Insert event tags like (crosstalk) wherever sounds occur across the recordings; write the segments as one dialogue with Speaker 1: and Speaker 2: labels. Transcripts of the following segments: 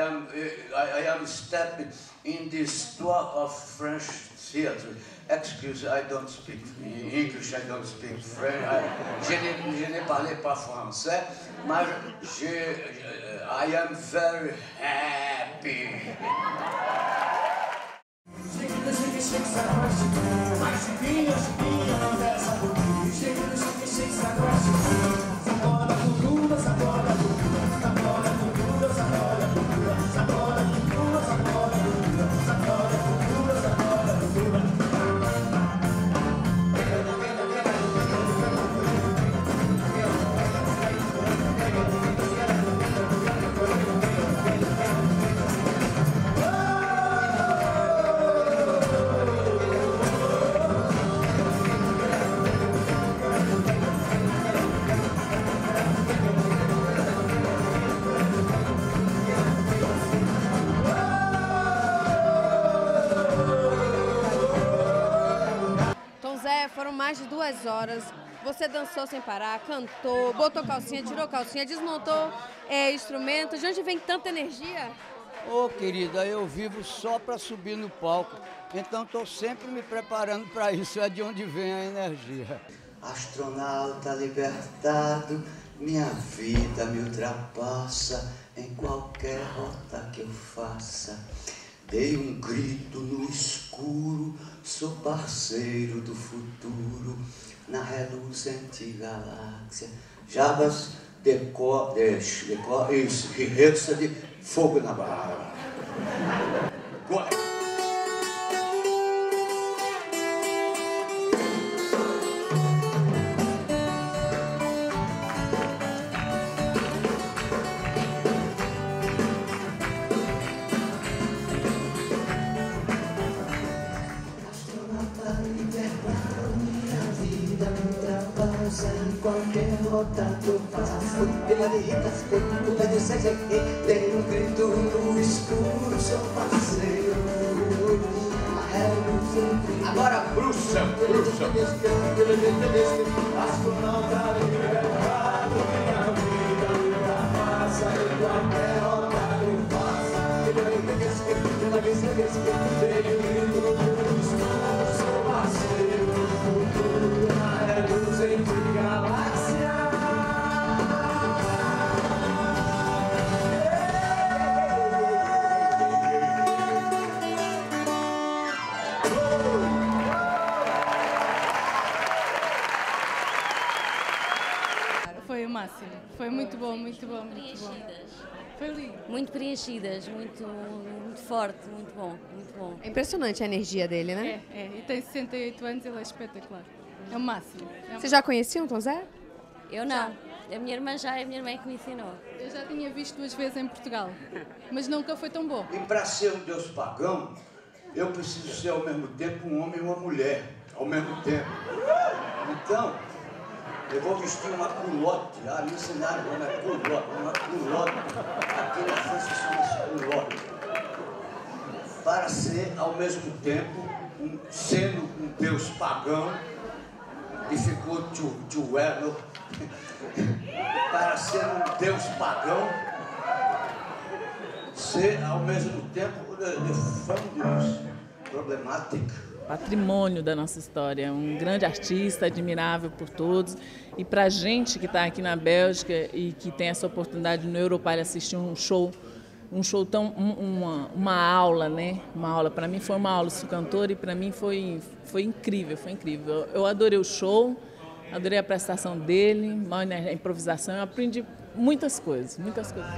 Speaker 1: one stepping in this tour of French theatre. Excuse, I don't speak English, I don't speak French. I, je, ne, parlais pas français, mais je, I am very happy.
Speaker 2: Tom Foram mais de duas horas. Você dançou sem parar, cantou, botou calcinha, tirou calcinha, desmontou é, instrumento. De onde vem tanta energia?
Speaker 3: Ô querida, eu vivo só para subir no palco. Então estou sempre me preparando para isso. É de onde vem a energia.
Speaker 1: Astronauta libertado, minha vida me ultrapassa em qualquer rota que eu faça. Dei um grito no escuro, sou parceiro do futuro, na reluzente galáxia. Jabas decor, deixa, decor, isso, rehearsa de fogo na barra. Go-
Speaker 4: em qualquer rota que eu faço Pela irritas, o pé de aqui Tem um grito no escuro, sou parceiro
Speaker 1: Agora bruxa, bruxa.
Speaker 4: Astronauta libertado, minha vida ultrapassa Em qualquer rota que eu faço Pela irritas, pela irritas Tem um
Speaker 5: Foi o máximo. Foi muito bom, muito bom, muito bom. Foi lindo.
Speaker 6: Muito preenchidas, muito, muito forte, muito bom, muito bom.
Speaker 2: É impressionante a energia dele,
Speaker 5: É,
Speaker 2: né?
Speaker 5: é. E tem 68 anos, ele é espetacular. É o máximo. É
Speaker 2: Você já conhecia o Tom Zé?
Speaker 6: Eu não. A minha irmã já é a minha irmã que me ensinou.
Speaker 5: Eu já tinha visto duas vezes em Portugal, mas nunca foi tão bom.
Speaker 1: E para ser um Deus pagão, eu preciso ser ao mesmo tempo um homem e uma mulher, ao mesmo tempo. Então, eu vou vestir uma culotte, ah, no cenário não é culotte, uma culotte, aqui na França chama-se culotte, para ser ao mesmo tempo, um, sendo um Deus pagão, e ficou too well, (laughs) para ser um Deus pagão, ser ao mesmo tempo de, de fome problemática.
Speaker 7: Patrimônio da nossa história, um grande artista, admirável por todos. E para a gente que está aqui na Bélgica e que tem essa oportunidade no Europar assistir um show, um show tão um- uma, uma aula, né? Uma aula. Para mim foi uma aula, sou cantora e para mim foi foi incrível, foi incrível. Eu adorei o show, adorei a prestação dele, a improvisação, eu aprendi muitas coisas, muitas coisas.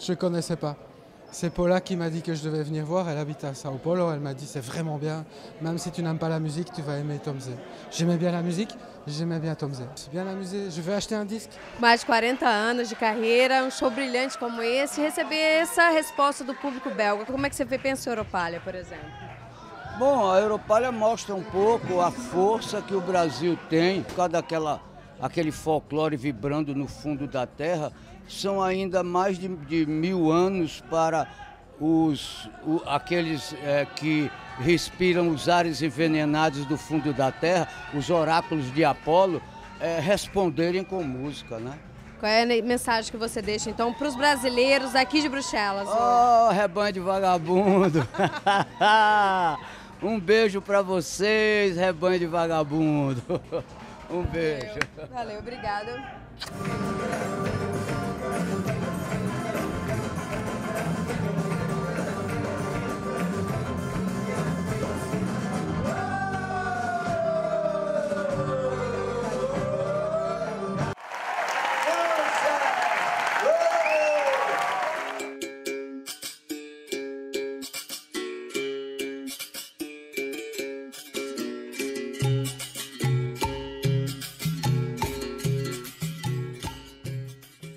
Speaker 8: Je connaissais pas. C'est Paula qui m'a dit que je devais venir voir. Elle habite à Sao Paulo. Elle m'a dit c'est vraiment bien. Même si tu n'aimes pas la musique, tu vas aimer Tom Z. J'aimais bien la musique, j'aimais bien Tom Z. Je suis bien amusé. Je vais acheter un disque.
Speaker 2: Mais de 40 anos de carreira, um show brilhante como esse, receber essa resposta do público belga. Como é que você Pensa Europalha, por exemplo?
Speaker 1: Bom, a Europalha mostra um pouco a força que o Brasil tem, por causa daquela aquele folclore vibrando no fundo da terra, são ainda mais de, de mil anos para os, o, aqueles é, que respiram os ares envenenados do fundo da terra, os oráculos de Apolo, é, responderem com música, né?
Speaker 2: Qual é a mensagem que você deixa, então, para os brasileiros aqui de Bruxelas?
Speaker 1: Oh, rebanho de vagabundo! (laughs) um beijo para vocês, rebanho de vagabundo! (laughs) Um beijo.
Speaker 2: Valeu, obrigada.